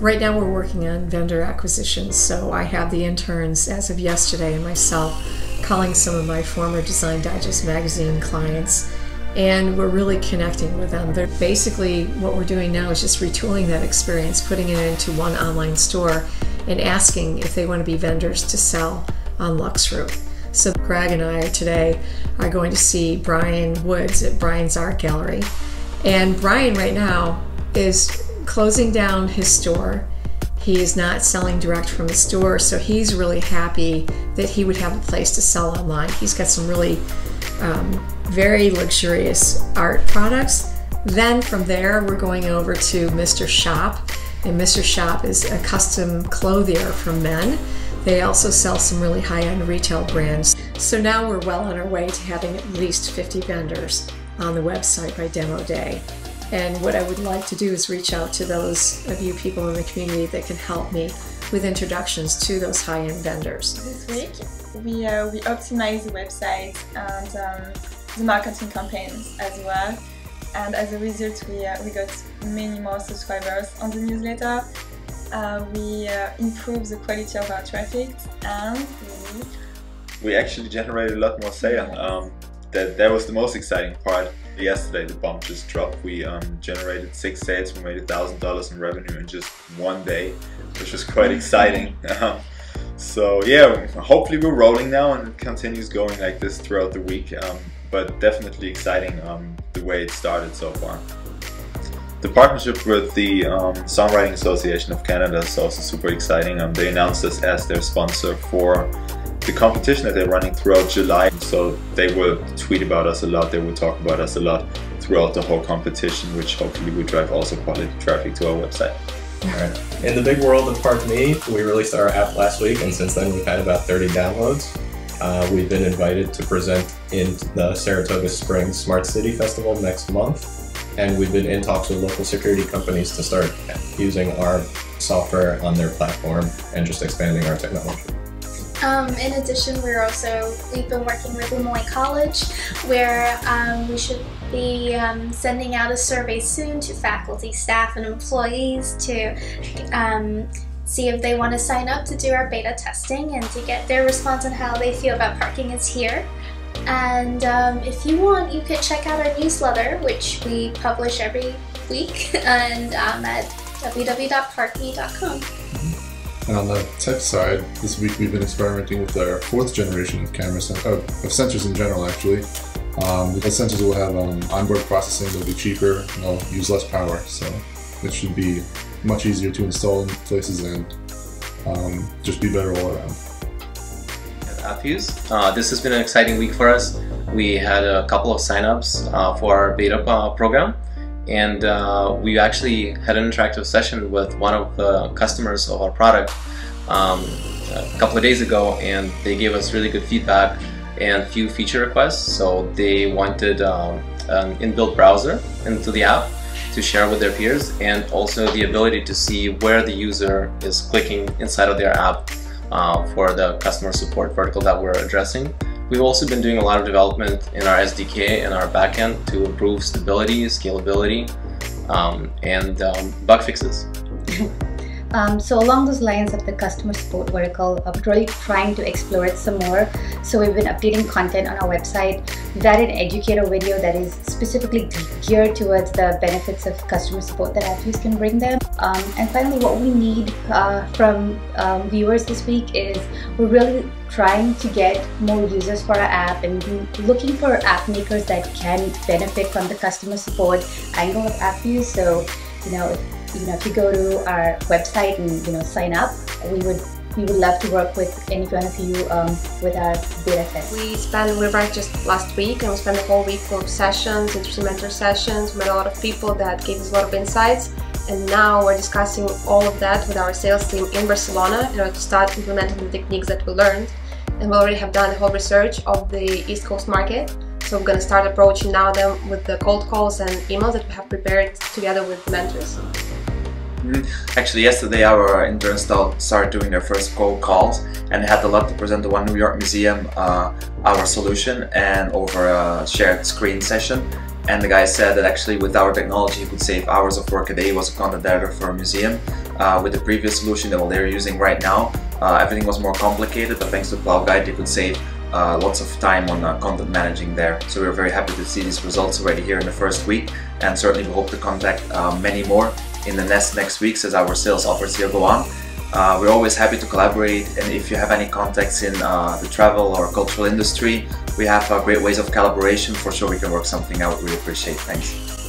right now we're working on vendor acquisitions. So I have the interns as of yesterday and myself calling some of my former Design Digest magazine clients and we're really connecting with them. They're basically what we're doing now is just retooling that experience, putting it into one online store and asking if they want to be vendors to sell on LuxRoot. So Greg and I today are going to see Brian Woods at Brian's Art Gallery. And Brian right now is closing down his store. He is not selling direct from the store, so he's really happy that he would have a place to sell online. He's got some really um, very luxurious art products. Then from there, we're going over to Mr. Shop, and Mr. Shop is a custom clothier for men. They also sell some really high-end retail brands. So now we're well on our way to having at least 50 vendors on the website by demo day. And what I would like to do is reach out to those of you people in the community that can help me with introductions to those high-end vendors. This week, we, uh, we optimize the website and um, the marketing campaigns as well. And as a result, we, uh, we got many more subscribers on the newsletter. Uh, we uh, improve the quality of our traffic and we, we actually generated a lot more sales. Um, that, that was the most exciting part. Yesterday the bomb just dropped. We um, generated six sales. We made a thousand dollars in revenue in just one day, which was quite exciting. Um, so yeah, hopefully we're rolling now and it continues going like this throughout the week. Um, but definitely exciting um, the way it started so far. The partnership with the um, Songwriting Association of Canada is also super exciting. Um, they announced us as their sponsor for the competition that they're running throughout July. So they will tweet about us a lot, they will talk about us a lot throughout the whole competition, which hopefully will drive also quality traffic to our website. In the big world of Park Me, we released our app last week, and since then we've had about 30 downloads. Uh, we've been invited to present in the Saratoga Springs Smart City Festival next month, and we've been in talks with local security companies to start using our software on their platform and just expanding our technology. Um, in addition, we're also we've been working with Le Moyne College, where um, we should be um, sending out a survey soon to faculty, staff, and employees to um, see if they want to sign up to do our beta testing and to get their response on how they feel about parking is here. And um, if you want, you could check out our newsletter, which we publish every week, and um, at www.parkme.com. And on the tech side, this week we've been experimenting with our fourth generation of cameras, uh, of sensors in general actually. Um, the sensors will have um, onboard processing, they'll be cheaper, and they'll use less power, so it should be much easier to install in places and um, just be better all around. At uh, this has been an exciting week for us. We had a couple of signups uh, for our beta uh, program and uh, we actually had an interactive session with one of the customers of our product um, a couple of days ago and they gave us really good feedback and few feature requests so they wanted um, an inbuilt browser into the app to share with their peers and also the ability to see where the user is clicking inside of their app uh, for the customer support vertical that we're addressing. We've also been doing a lot of development in our SDK and our backend to improve stability, scalability, um, and um, bug fixes. Um, so along those lines of the customer support vertical, I'm really trying to explore it some more. So we've been updating content on our website. Added an educator video that is specifically geared towards the benefits of customer support that AppFuse can bring them. Um, and finally, what we need uh, from um, viewers this week is we're really trying to get more users for our app and looking for app makers that can benefit from the customer support angle of AppFuse. So, you know, you know, if you go to our website and you know sign up, we would we would love to work with any one of you um, with our beta test. We spent we were just last week and we spent a whole week of sessions, interesting mentor sessions. We met a lot of people that gave us a lot of insights. And now we're discussing all of that with our sales team in Barcelona in order to start implementing the techniques that we learned. And we already have done a whole research of the East Coast market. So we're going to start approaching now them with the cold calls and emails that we have prepared together with mentors. Mm-hmm. Actually, yesterday our interns started doing their first cold calls and had the luck to present to one New York museum uh, our solution and over a shared screen session. And the guy said that actually with our technology he could save hours of work a day. He was a content editor for a museum. uh, with the previous solution that they're using right now. Uh, everything was more complicated, but thanks to Cloud Guide, they could save uh, lots of time on uh, content managing there. So we're very happy to see these results already here in the first week, and certainly we hope to contact uh, many more in the next next weeks as our sales offers here go on. Uh, we're always happy to collaborate, and if you have any contacts in uh, the travel or cultural industry, we have uh, great ways of collaboration. For sure, we can work something out. We appreciate. Thanks.